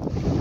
Bye.